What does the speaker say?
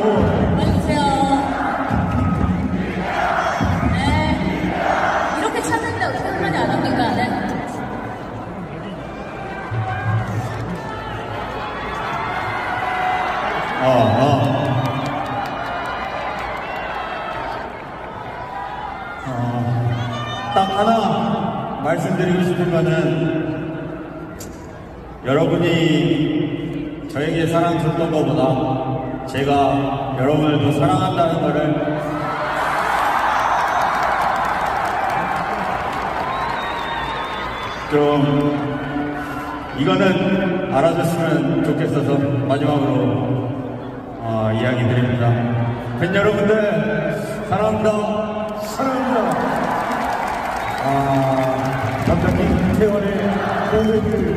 빨리 오세요. 네. 네. 어, 딱 하나 말씀드리고 싶은 거는 여러분이 저에게 사랑 줬던 것보다 제가 여러분을 더 사랑한다는 거를 좀 이거는 알아줬으면 좋겠어서 마지막으로 어, 이야기 드립니다. 팬 여러분들 사랑합니다. 사랑합니다. 아, 갑자기 태원의 고백을